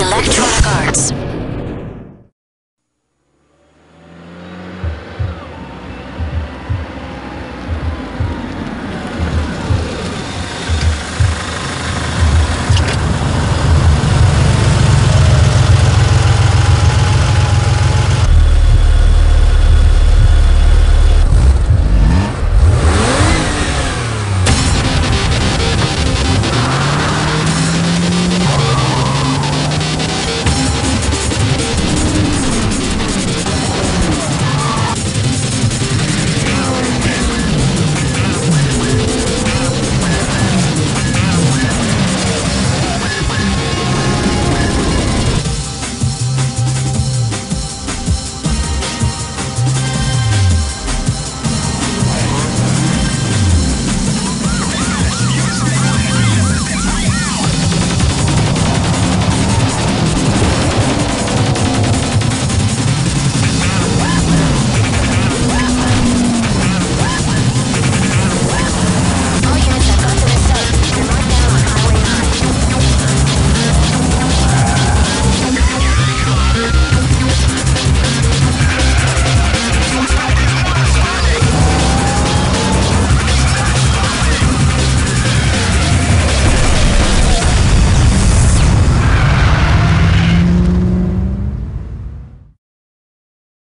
Electronic Arts.